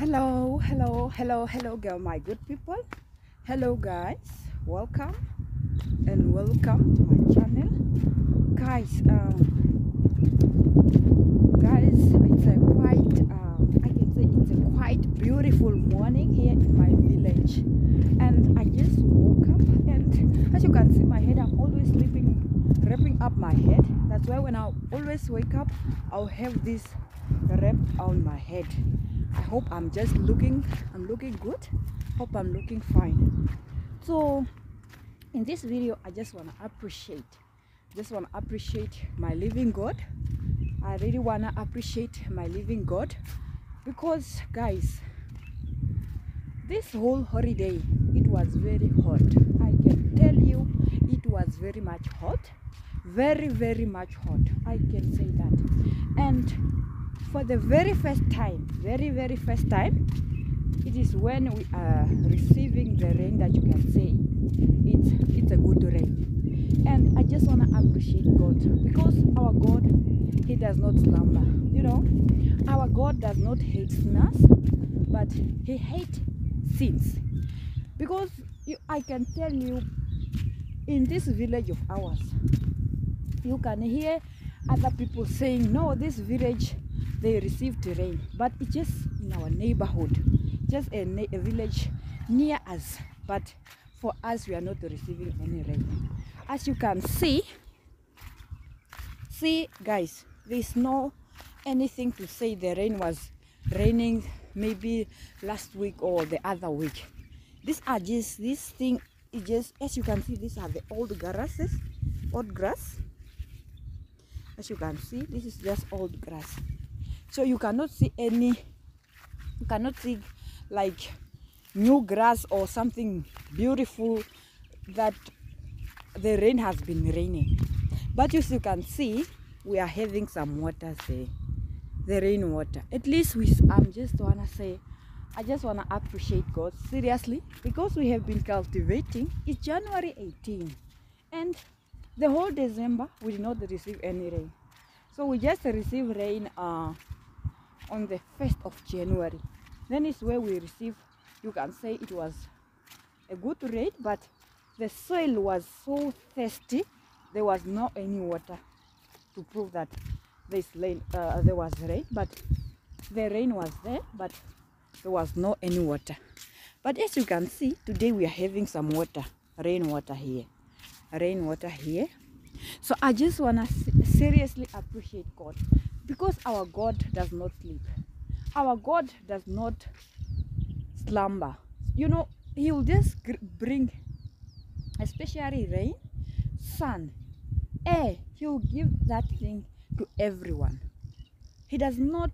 hello hello hello hello girl my good people. Hello guys. Welcome and welcome to my channel. Guys um guys it's a quite um i can say it's a quite beautiful morning here in my village. And i just woke up and as you can see my head i'm always sleeping wrapping up my head. That's why when i always wake up i'll have this wrap on my head i hope i'm just looking i'm looking good. Hope i'm looking fine. So in this video i just want to appreciate just want to appreciate my living god. I really want to appreciate my living god because guys this whole holiday it was very hot. I can tell you it was very much hot. Very very much hot. I can say that. And for the very first time very very first time it is when we are receiving the rain that you can say it's it's a good rain. And i just want to appreciate god because our god he does not slumber you know? Our god does not hate sinners but he hates sins. Because you, i can tell you in this village of ours you can hear other people saying no this village they received rain but it's just in our neighborhood just a, a village near us but for us we are not receiving any rain. As you can see see guys there's no anything to say the rain was raining maybe last week or the other week. These are just this thing is just as you can see these are the old grasses old grass. As you can see this is just old grass so you cannot see any you cannot see like new grass or something beautiful that the rain has been raining. But as you can see we are having some water there the rainwater at least we i'm just wanna say i just wanna appreciate god seriously because we have been cultivating. It's january 18 and the whole december we did not receive any rain. So we just received rain uh, on the 1st of january. Then is where we receive you can say it was a good rain but the soil was so thirsty there was no any water to prove that this rain, uh, there was rain but the rain was there but there was no any water. But as you can see today we are having some water rainwater here rainwater here. So i just want to seriously appreciate god because our god does not sleep. Our god does not slumber. You know he will just bring especially rain sun air. He will give that thing to everyone. He does not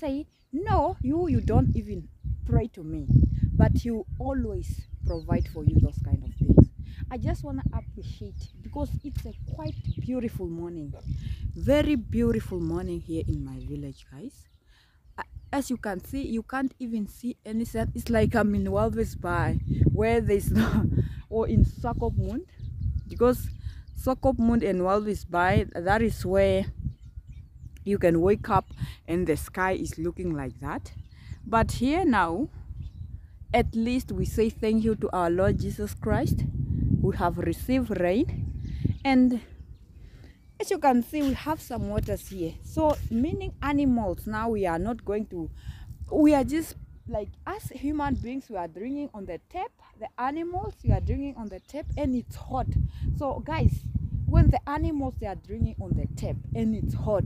say no you you don't even pray to me. But he will always provide for you those kind of things. I just want to appreciate because it's a quite beautiful morning very beautiful morning here in my village guys. As you can see you can't even see any sun. It's like i'm in walvis bay where there's no or in Swakopmund because Swakopmund and walvis bay that is where you can wake up and the sky is looking like that. But here now at least we say thank you to our lord jesus christ we have received rain. And as you can see we have some waters here. So meaning animals now we are not going to we are just like as human beings we are drinking on the tap. The animals we are drinking on the tap and it's hot. So guys when the animals they are drinking on the tap and it's hot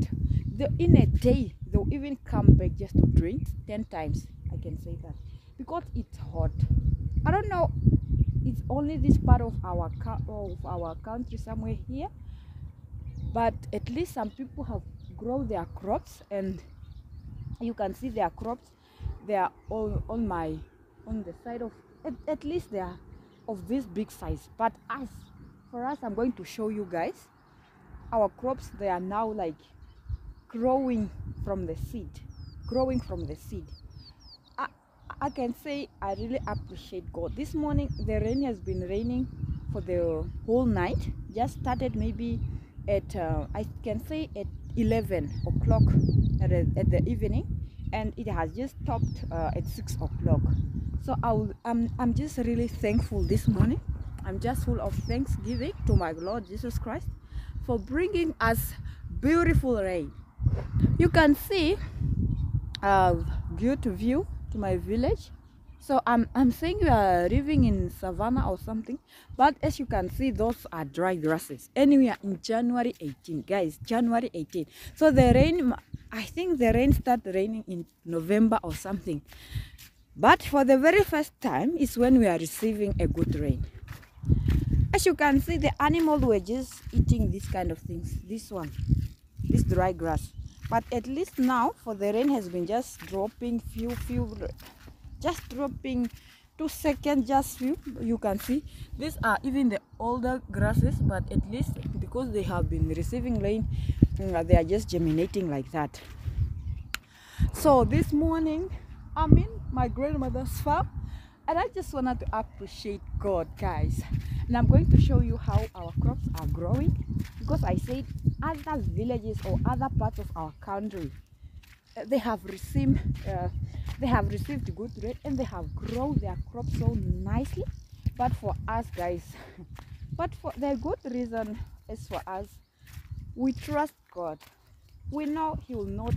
in a day they'll even come back just to drink 10 times. I can say that. Because it's hot. I don't know it's only this part of our of our country somewhere here but at least some people have grown their crops and you can see their crops they are all on my on the side of at, at least they are of this big size but us for us i'm going to show you guys our crops they are now like growing from the seed growing from the seed I, I can say I really appreciate God. This morning the rain has been raining for the whole night. Just started maybe at uh, I can say at 11 o'clock at, the- at the evening and it has just stopped uh, at six o'clock. So I'll, I'm, I'm just really thankful this morning. I'm just full of thanksgiving to my lord jesus christ for bringing us beautiful rain. You can see a good view to my village so i'm i'm saying we are living in savannah or something but as you can see those are dry grasses. Anywhere in january 18 guys january 18 so the rain i think the rain started raining in november or something. But for the very first time is when we are receiving a good rain. As you can see the animals were just eating this kind of things this one this dry grass. But at least now for the rain has been just dropping few few just dropping two seconds just few you can see. These are even the older grasses but at least because they have been receiving rain mm, they are just germinating like that. So this morning i'm in my grandmother's farm and i just wanted to appreciate god guys. And i'm going to show you how our crops are growing because i said other villages or other parts of our country uh, they have received uh, they have received good rain and they have grown their crops so nicely. But for us guys but for the good reason is for us we trust god. We know he will not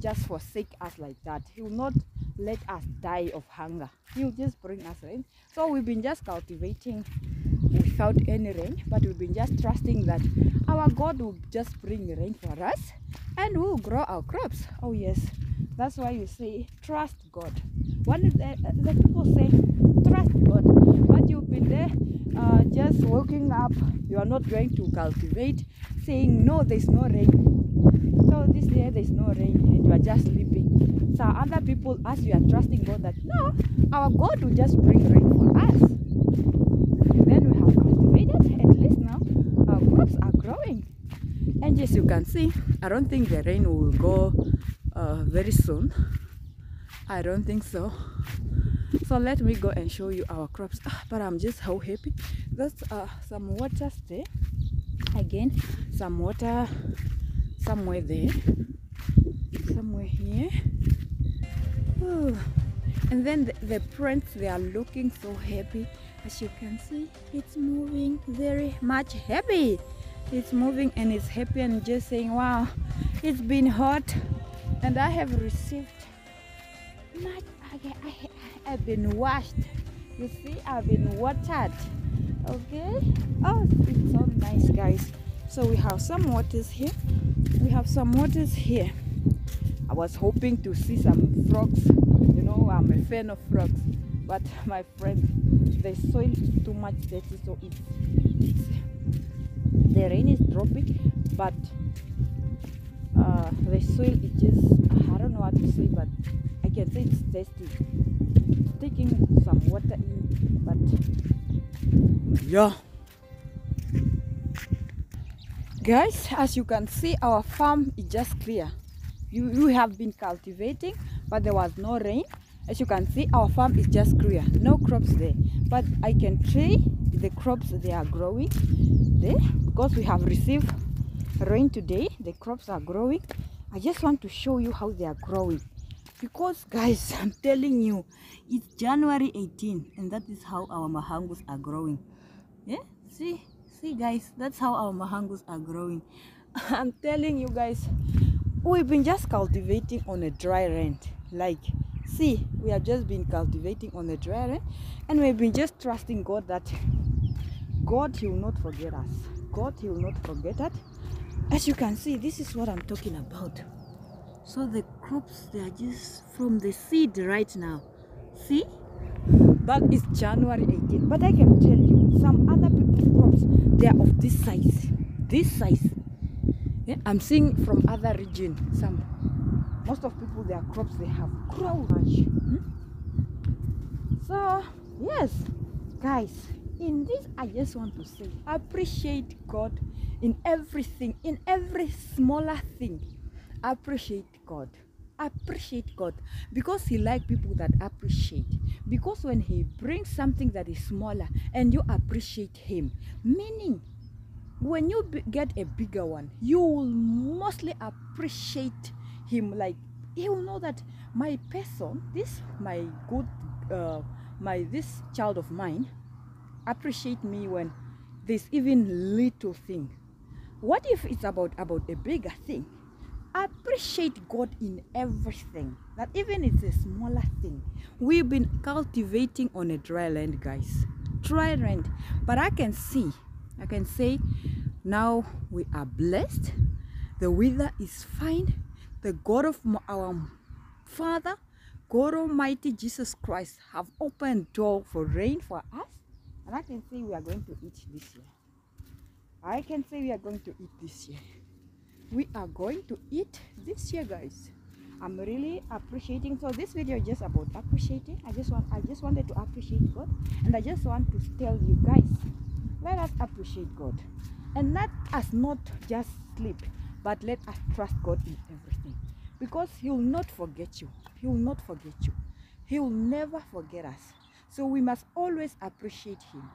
just forsake us like that. He will not let us die of hunger. He will just bring us rain. So we've been just cultivating without any rain but we've been just trusting that our god will just bring rain for us and we'll grow our crops. Oh yes that's why you say trust god. When the, the people say trust god but you've been there uh, just waking up. You are not going to cultivate saying no there's no rain. So this year there's no rain and you are just sleeping. So other people as you are trusting god that no our god will just bring rain for us. Then we have cultivated at least now our crops are growing. And as you can see i don't think the rain will go uh, very soon. I don't think so. So let me go and show you our crops. Ah, but i'm just so happy. There's uh, some water there again some water somewhere there. Somewhere here. Ooh. and then the, the plants they are looking so happy. As you can see it's moving very much happy. It's moving and it's happy. And just saying wow it's been hot and i have received much I, I, i've been washed. You see i've been watered okay? Oh it's so nice guys. So we have some waters here. We have some waters here. I was hoping to see some frogs. You know i'm a fan of frogs. But my friend the soil is too much dirty so it's, it's the rain is dropping but uh, the soil is just i don't know what to say but i can say it's tasty. Taking some water in but yeah. Guys as you can see our farm is just clear. You, you have been cultivating but there was no rain. As you can see our farm is just clear. No crops there. But i can see the crops they are growing there because we have received rain today. The crops are growing i just want to show you how they are growing. Because guys i'm telling you it's january 18 and that is how our mahangus are growing. Yeah? See? See guys? That's how our mahangus are growing. I'm telling you guys we've been just cultivating on a dry land. Like see we have just been cultivating on a dry land and we've been just trusting god that god he will not forget us. God he will not forget us as you can see this is what i'm talking about. So the crops they are just from the seed right now. See? But it's january 18 but i can tell you some other people's crops they are of this size. This size. Yeah, i'm seeing from other region some most of people their crops they have grown much hmm? so yes guys in this i just want to say appreciate god in everything in every smaller thing. Appreciate god. Appreciate god. Because he like people that appreciate. Because when he brings something that is smaller and you appreciate him meaning when you get a bigger one you will mostly appreciate him. Like he will know that my person this my good uh, my this child of mine appreciate me when there's even little thing what if it's about about a bigger thing? Appreciate god in everything that even it's a smaller thing. We've been cultivating on a dry land guys. Dry land. But i can see i can say now we are blessed. The weather is fine. The god of our father god almighty jesus christ have opened door for rain for us. And i can say we are going to eat this year i can say we are going to eat this year. We are going to eat this year guys. I'm really appreciating. So this video is just about appreciating. I just want i just wanted to appreciate god and i just want to tell you guys let us appreciate god. And let us not just sleep but let us trust god in everything. Because he will not forget you. He will not forget you. He will never forget us. So we must always appreciate him